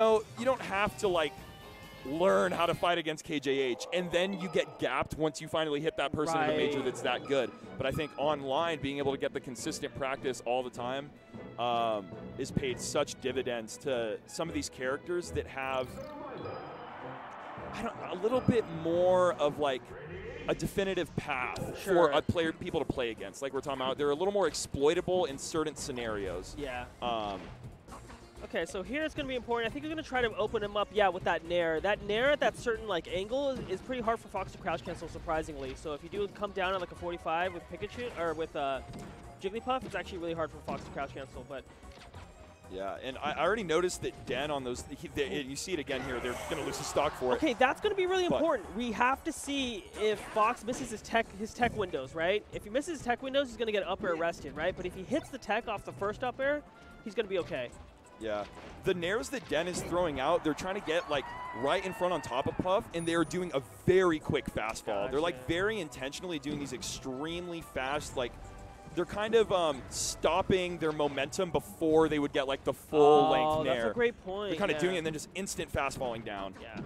know, you don't have to like learn how to fight against KJH, and then you get gapped once you finally hit that person in the major that's that good. But I think online, being able to get the consistent practice all the time um, is paid such dividends to some of these characters that have I don't, a little bit more of like a definitive path Sure. for a player people to play against. Like we're talking about, they're a little more exploitable in certain scenarios. Yeah. Um, Okay, so here it's going to be important. I think you're going to try to open him up, yeah, with that Nair. That Nair at that certain like angle is, is pretty hard for Fox to crouch cancel, surprisingly. So if you do come down at like a 45 with Pikachu or with uh, Jigglypuff, it's actually really hard for Fox to crouch cancel. But Yeah, and I I already noticed that Den on those, he, they, you see it again here, they're going to lose his stock for it. okay, that's going to be really But- important. We have to see if Fox misses his tech his tech windows, right? If he misses his tech windows, he's going to get up air arrested, right? But if he hits the tech off the first up air, he's going to be okay. Yeah. The nairs that Den is throwing out, they're trying to get like right in front on top of Puff, and they're doing a very quick fast fall. They're like very intentionally doing these extremely fast, like they're kind of um, stopping their momentum before they would get like the full oh, length that's nair. a great point. They're kind of doing it and then just instant fast falling down. Yeah.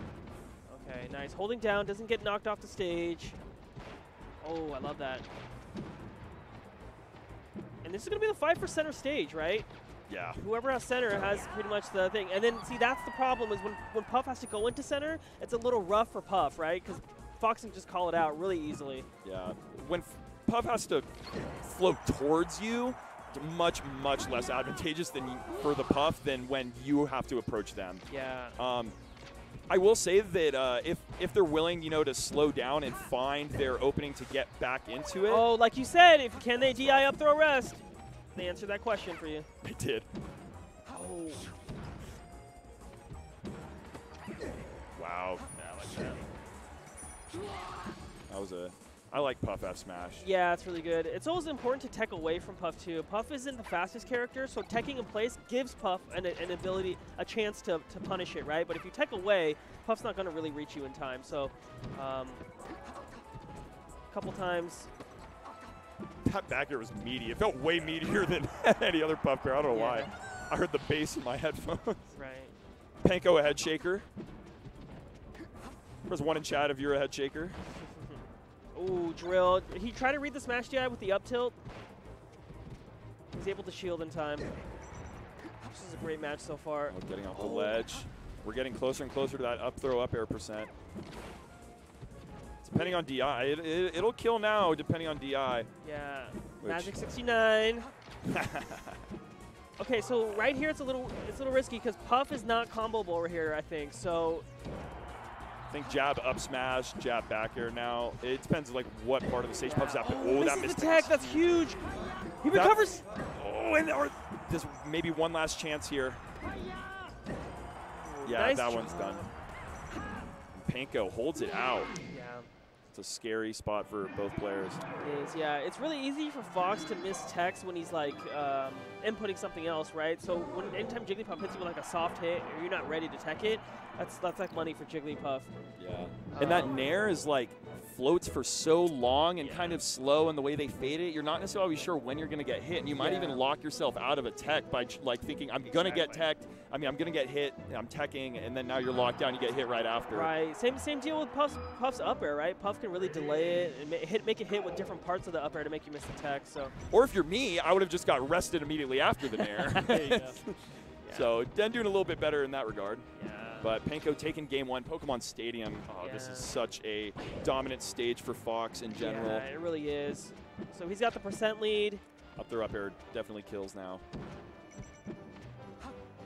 Okay, nice. Holding down, doesn't get knocked off the stage. Oh, I love that. And this is going to be the fight for center stage, right? Yeah. Whoever has center has pretty much the thing. And then, see, that's the problem is when, when Puff has to go into center, it's a little rough for Puff, right? Because Fox can just call it out really easily. Yeah. When Puff has to float towards you, much, much less advantageous than for the Puff than when you have to approach them. Yeah. Um, I will say that uh, if if they're willing, you know, to slow down and find their opening to get back into it, Oh, like you said, if can they DI up throw rest? They answered that question for you. they did. Oh. Wow. I like that. That was a. I like Puff F smash. Yeah, it's really good. It's always important to tech away from Puff too. Puff isn't the fastest character, so teching in place gives Puff an, an ability, a chance to, to punish it, right? But if you tech away, Puff's not going to really reach you in time. So, um, a couple times. That back air was meaty. It felt way meatier than any other Puff bair. I don't know why. I heard the bass in my headphones. Right. Panko a head shaker. There's one in chat if you're a head shaker. Ooh, drill. He tried to read the smash DI with the up tilt. He's able to shield in time. This is a great match so far. Oh, getting off the ledge. We're getting closer and closer to that up throw up air percent. Depending on DI, it, it, it'll kill now depending on DI. Yeah. Which- Magic 69. Okay, so right here it's a little it's a little risky because Puff is not comboable over here, I think. So I think jab up smash, jab back air now. It depends like what part of the stage Puff's at. but- Oh, that missed tech. That's huge. He That- recovers. Oh, and or there's maybe one last chance here. Yeah, Nice that tr- one's done. Panko holds it out. Yeah, It's a scary spot for both players. it is. Yeah, it's really easy for Fox to miss techs when he's like um, inputting something else, right? So when anytime Jigglypuff hits you with like a soft hit or you're not ready to tech it, that's that's like money for Jigglypuff. Yeah. And that Um, Nair is like floats for so long and kind of slow in the way they fade it. You're not necessarily always sure when you're going to get hit, and you might Yeah. even lock yourself out of a tech by like thinking I'm going to get Exactly. teched. I mean, I'm going to get hit. I'm teching, and then now you're locked down. You get hit right after. Right. Same same deal with Puff's Puff's up air, right? Puff can really delay it and hit make it hit with different parts of the up air to make you miss the tech. So Or if you're me, I would have just got rested immediately after the Nair. So Den doing a little bit better in that regard. yeah. But Panko taking game one, Pokemon Stadium. Oh, this is such a dominant stage for Fox in general. Yeah, it really is. So he's got the percent lead. Up there, up air definitely kills now.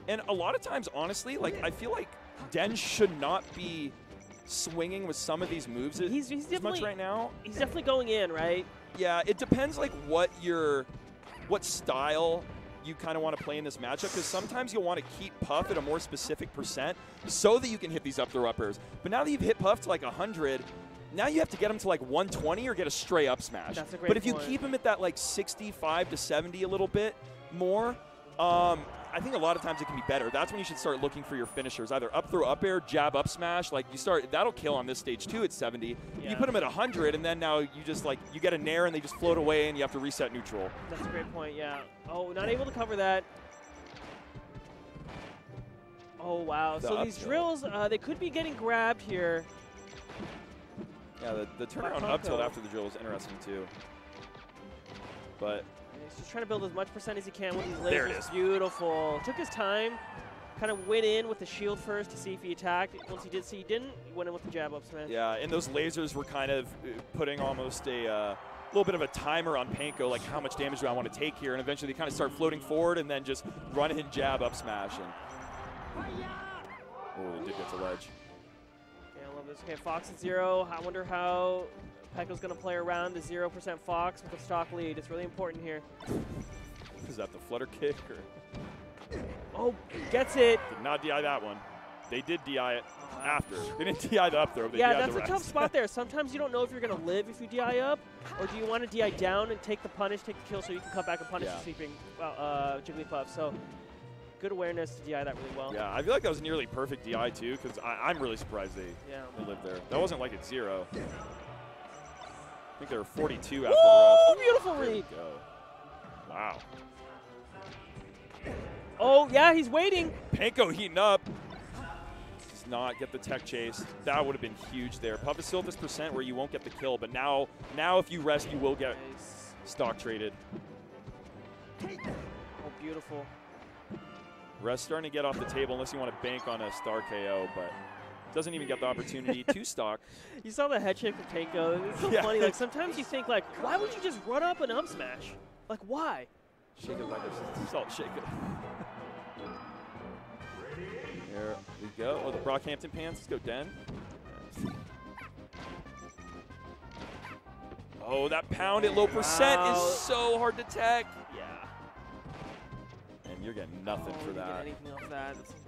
And a lot of times, honestly, like I feel like Den should not be swinging with some of these moves as, He's- he's as much right now. He's definitely going in, right? Yeah, it depends like what your what style you kind of want to play in this matchup because sometimes you'll want to keep Puff at a more specific percent so that you can hit these up throw uppers. But now that you've hit Puff to like 100, now you have to get him to like 120 or get a stray up smash. That's a great but if you keep him at that like 65 to 70 a little bit more, um, I think a lot of times it can be better. That's when you should start looking for your finishers, either up throw up air, jab up smash. Like you start, that'll kill on this stage too at 70. You put them at 100, and then now you just like you get a nair and they just float away, and you have to reset neutral. That's a great point, yeah. Oh, not able to cover that. Oh, wow. The so these drills, uh, they could be getting grabbed here. Yeah, the, the turnaround up tilt after the drill is interesting too. But He's just trying to build as much percent as he can with these lasers. There it is. Beautiful. Took his time. Kind of went in with the shield first to see if he attacked. Once he did see he didn't, he went in with the jab up smash. yeah, and those lasers were kind of uh, putting almost a uh, little bit of a timer on Panko, like how much damage do I want to take here? And eventually they kind of start floating forward and then just run in jab up smash. And oh, they did get to ledge. Yeah, I love this. Okay, Fox at zero. I wonder how Panko's going to play around the 0% Fox with the stock lead. It's really important here. Is that the flutter kick or Oh, gets it. did not DI that one? They did DI it after. They didn't DI the up throw. They yeah, DI'd that's the a tough spot there. Sometimes you don't know if you're going to live if you DI up, or do you want to DI down and take the punish, take the kill so you can come back and punish Yeah. the sweeping uh, uh, Jigglypuff. So good awareness to DI that really well. Yeah, I feel like that was nearly perfect DI too, because I'm really surprised they, Yeah. they lived there. That wasn't like at zero. Think they were 42 after rest. Beautiful There read. Wow. Oh, yeah, he's waiting. Panko heating up. Does not get the tech chase. That would have been huge there. Puff is still at this percent where you won't get the kill, but now, now if you rest, you will get stock traded. Oh, beautiful. Rest starting to get off the table unless you want to bank on a star KO, but doesn't even get the opportunity to stock. You saw the head shake from Panko. It's so Yeah. funny. Like sometimes you think like, why would you just run up and up smash? Like why? Shake it like a salt shaker. There we go. Oh, the Brockhampton pants. Let's go, Den. Oh, that pound at low percent Wow. is so hard to tech. Yeah. And you're getting nothing oh, for you get that. Anything off that? That's-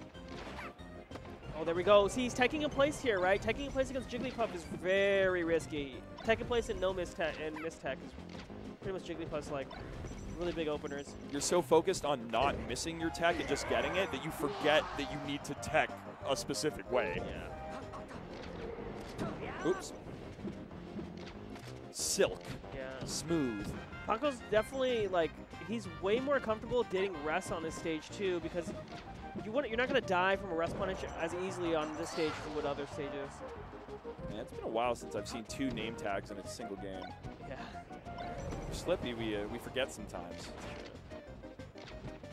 Oh, there we go. See, he's taking a place here, right? Taking a place against Jigglypuff is very risky. Taking a place and no mistech and mistech is pretty much Jigglypuff's like really big openers. You're so focused on not missing your tech and just getting it that you forget that you need to tech a specific way. Yeah. Oops. Silk. Yeah. Smooth. Panko's definitely like he's way more comfortable getting rest on this stage too because you want you're not gonna die from a rest punish as easily on this stage as you would other stages. Man, it's been a while since I've seen two name tags in a single game. Yeah. Slippi, we uh, we forget sometimes.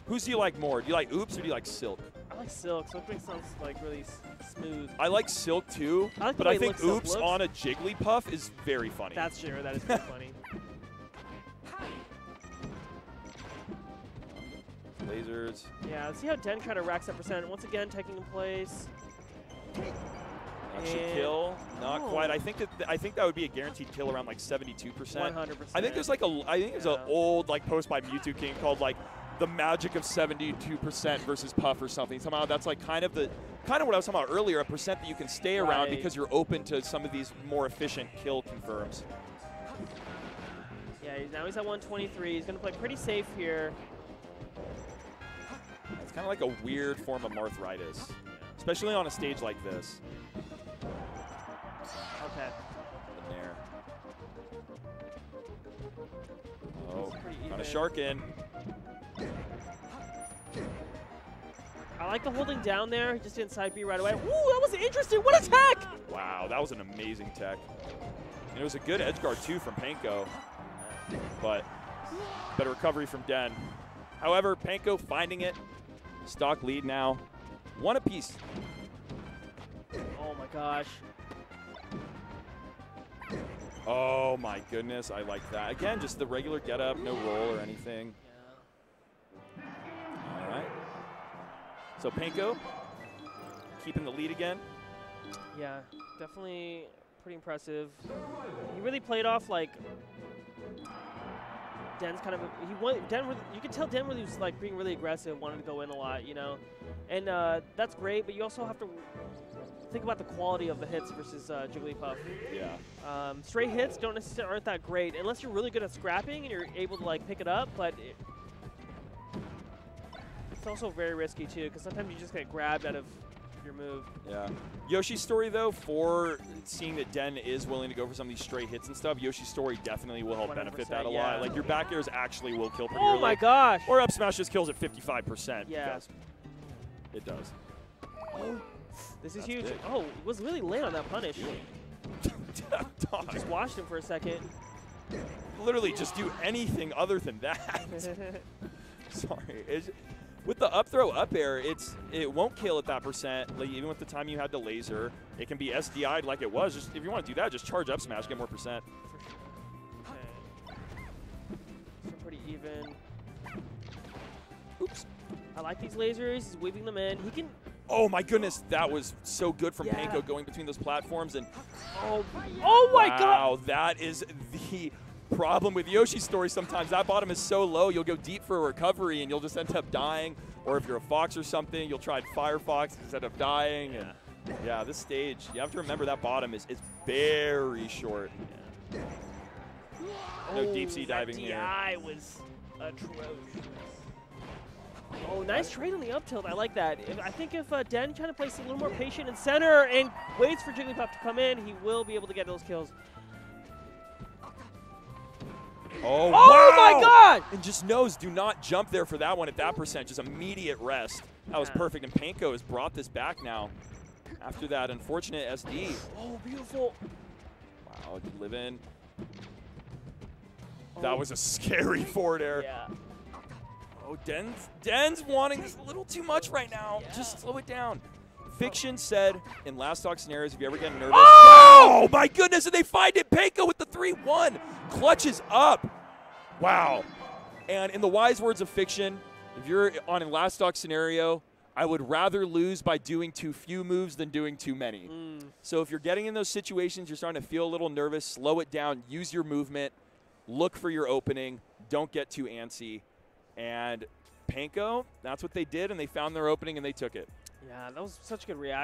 Who's do you like more? Do you like Oops or do you like Silk? I like Silk. Silk makes sounds like really s- smooth. I like Silk too, I like but I think Oops looks. on a Jigglypuff is very funny. That's true. That is funny. Lasers. Yeah. Let's see how Den kind of racks that percent. Once again, teching in place. And- kill. Not Oh. quite. I think that I think that would be a guaranteed kill around like 72%. 100%. I think there's like a I think there's Yeah. an old like post by Mew2King called like the magic of 72% versus Puff or something. Somehow that's like kind of the kind of what I was talking about earlier, a percent that you can stay around because you're open to some of these more efficient kill confirms. Yeah. Now he's at 123. He's gonna play pretty safe here. Kind of like a weird form of arthritis, especially on a stage like this. Okay. In there. Oh, kind of shark in. I like the holding down there. He just didn't side B right away. Ooh, that was interesting. What attack! Wow, that was an amazing tech. And it was a good edge guard too from Panko, but better recovery from Den. However, Panko finding it, stock lead now, one apiece. Oh my gosh. Oh my goodness, I like that. Again, just the regular get up, no roll or anything. Yeah. All right. So Panko keeping the lead again. Yeah, definitely pretty impressive. He really played off like Den's kind of he went Den. really- You could tell Den really was like being really aggressive, wanted to go in a lot, you know, and uh, that's great. But you also have to think about the quality of the hits versus uh, Jigglypuff. Yeah. Um, straight hits don't necessarily aren't that great unless you're really good at scrapping and you're able to like pick it up. But it, it's also very risky too because sometimes you just get grabbed out of your move. Yeah. Yoshi's story, though, for seeing that Den is willing to go for some of these straight hits and stuff, Yoshi's story definitely will help benefit that a 100%, lot. Like, your back airs actually will kill pretty Oh early. my gosh! Or up smash just kills at 55%. Yeah. It does. Oh, this is That's huge. big. Oh, was really late on that punish. Just watched him for a second. literally just do anything other than that. Sorry. It's, with the up throw up air, it's it won't kill at that percent. Like even with the time you had to laser, it can be SDI'd like it was. Just if you want to do that, just charge up smash, get more percent. Okay. So pretty even. Oops. I like these lasers. He's weaving them in. He can. Oh my goodness, that was so good from Yeah. Panko going between those platforms and Oh, oh my god! wow, that is the problem with Yoshi's story sometimes. That bottom is so low, you'll go deep for a recovery and you'll just end up dying. Or if you're a fox or something, you'll try Firefox instead of dying. And yeah, this stage, you have to remember that bottom is, is very short. No deep sea Oh, diving here. DI was atrocious. Oh, nice trade on the up tilt. I like that. If, I think if uh, Den kind of plays a little more patient in center and waits for Jigglypuff to come in, he will be able to get those kills. Oh, Oh my god! And just knows, do not jump there for that one at that percent. Just immediate rest. That was perfect. And Panko has brought this back now after that unfortunate SD. Oh, beautiful. Wow, live in. Oh, That was a scary forward air. Yeah. Oh, Den's, Den's wanting this a little too much right now. Yeah. Just slow it down. Fiction said in last stock scenarios, if you ever get nervous. Oh! my goodness, and they find it. Panko with the 3 1. Clutches up. Wow. And in the wise words of Fiction, if you're on a last stock scenario, I would rather lose by doing too few moves than doing too many. Mm. So if you're getting in those situations, you're starting to feel a little nervous, slow it down, use your movement, look for your opening, don't get too antsy. And Panko, that's what they did, and they found their opening and they took it. Yeah, that was such a good reaction.